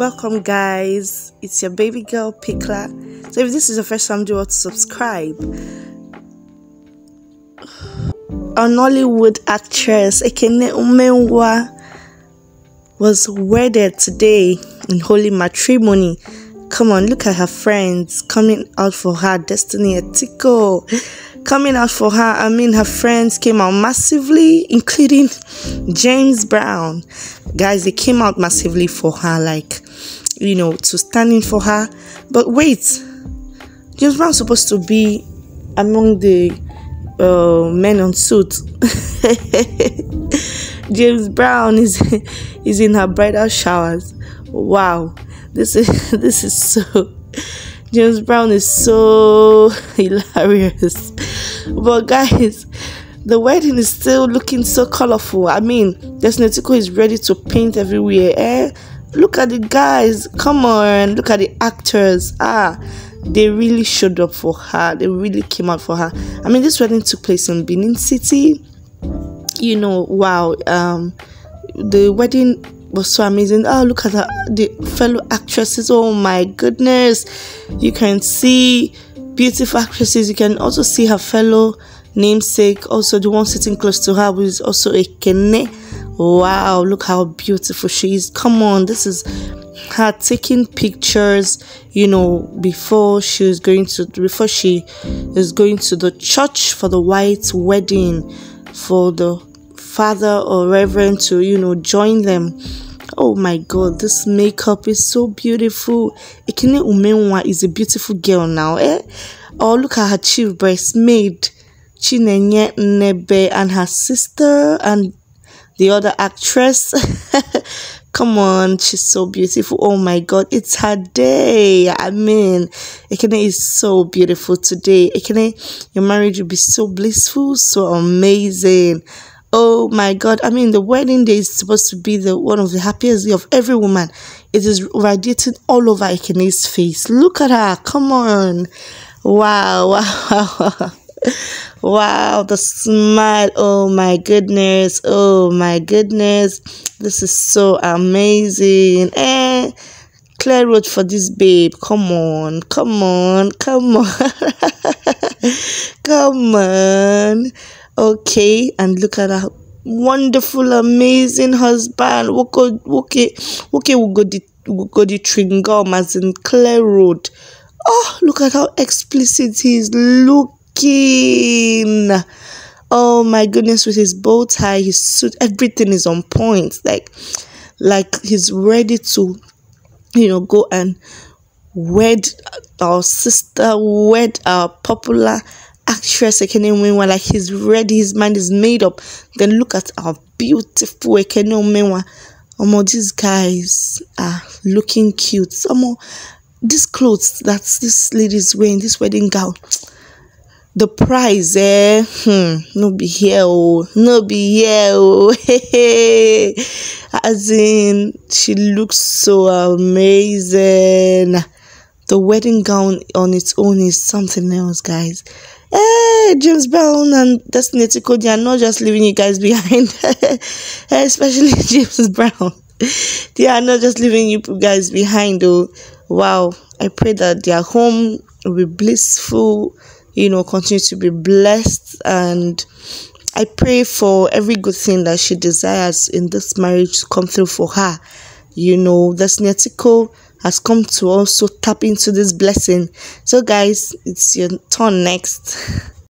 Welcome, guys. It's your baby girl Pickler. So, if this is the first time, do want to subscribe. A Nollywood actress Ekene Umenwa was wedded today in holy matrimony. Come on, look at her friends coming out for her. Destiny Etiko coming out for her. I mean, her friends came out massively, including James Brown. Guys, they came out massively for her, like, you know, to stand in for her. But wait, James Brown supposed to be among the uh, men on suit. James Brown is is in her bridal showers. Wow, this is this is so. James Brown is so hilarious. But guys, the wedding is still looking so colorful. I mean, Destiny Etiko is ready to paint everywhere. Eh? Look at the guys. Come on. Look at the actors. Ah, they really showed up for her. They really came out for her. I mean, this wedding took place in Benin City. You know, wow. Um, the wedding was so amazing. Oh, look at the, fellow actresses. Oh my goodness. You can see beautiful actresses. You can also see her fellow namesake, also the one sitting close to her, who is also a Kene. Wow, look how beautiful she is. Come on, this is her taking pictures, you know, before she is going to before she is going to the church for the white wedding for the father or reverend to, you know, join them. Oh my god, this makeup is so beautiful. Ekene Umenwa is a beautiful girl now, eh? Oh, look at her chief maid, Chinenye Nnebe, and her sister, and the other actress. Come on, she's so beautiful. Oh my god, it's her day. I mean, Ekene is so beautiful today. Ekene, your marriage will be so blissful, so amazing. Oh my God. I mean, the wedding day is supposed to be the one of the happiest day of every woman. It is radiating all over Ekene's face. Look at her. Come on. Wow. Wow. wow. Wow, the smile. Oh my goodness. Oh my goodness. This is so amazing. Eh. Clear road for this babe. Come on. Come on. Come on. come on okay and look at her wonderful amazing husband woke okay okay we go the we go the tringum as in clear road oh look at how explicit he is looking oh my goodness with his bow tie his suit everything is on point like like he's ready to you know go and wed our sister wed our popular actress Ekene Umenwa, like he's ready, his mind is made up. Then look at our beautiful Ekene Umenwa. Um, these guys are looking cute. Some these clothes that this lady is wearing, this wedding gown. The price, eh? Hmm, no be here, oh, no be here, oh. As in, she looks so amazing. The wedding gown on its own is something else, guys. Hey, James Brown and Destiny they are not just leaving you guys behind, especially James Brown. They are not just leaving you guys behind, though. Wow, I pray that their home will be blissful, you know, continue to be blessed, and I pray for every good thing that she desires in this marriage to come through for her. You know, Destiny Etiko has come to also tap into this blessing. So, guys, it's your turn next.